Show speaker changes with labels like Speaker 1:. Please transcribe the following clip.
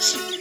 Speaker 1: Peace.